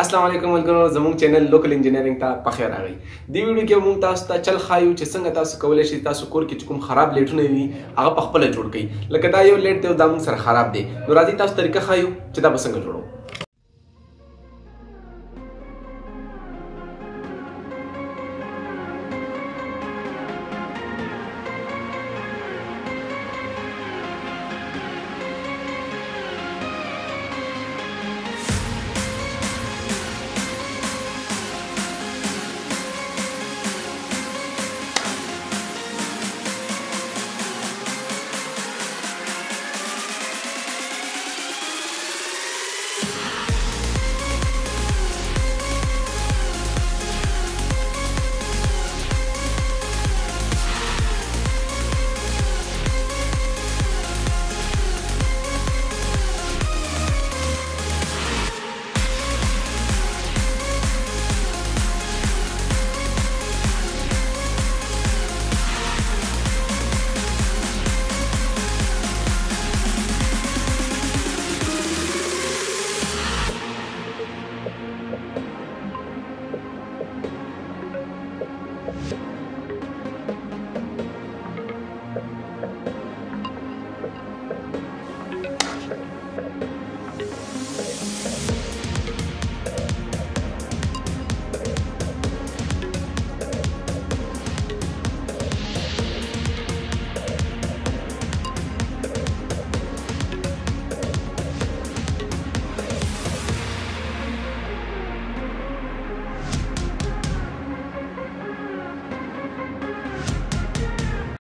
السلام علیکم ملګرو زموږ چینل لوکل انجینیرینګ ته پخیر راغی دی ویډیو کې موږ تاسو ته چل خایو چې څنګه تاسو کولای شئ تاسو کور کې کوم خراب لیټونه وي هغه په خپل جوړ کړئ لکه دا یو لیټ دی دا موږ سره خراب دی نو راځي تاسو طریقه خایو چې دا به څنګه جوړو